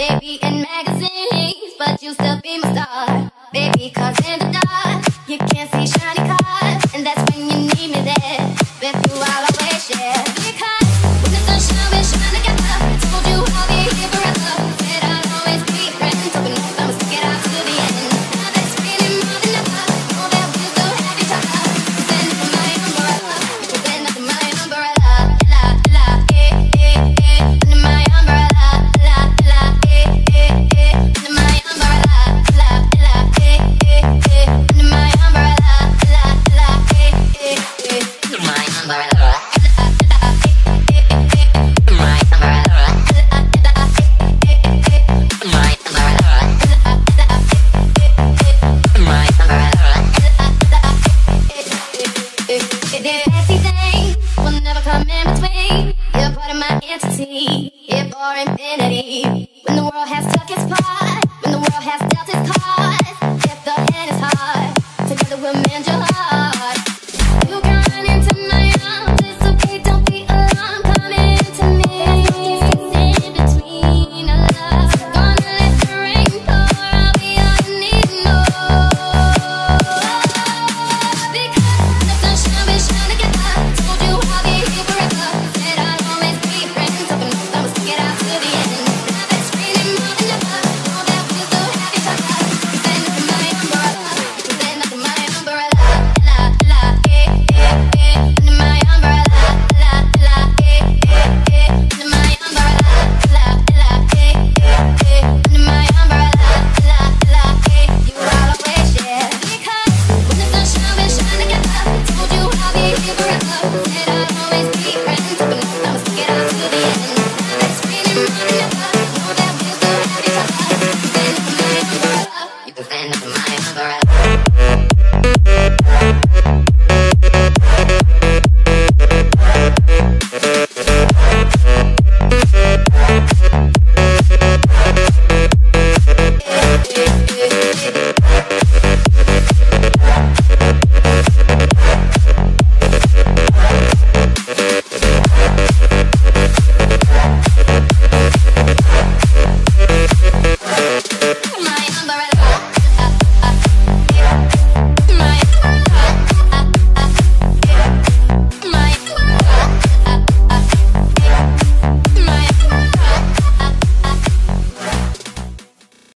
Baby in magazine. When the world has took its part, when the world has dealt its if the hand is hard, together we'll.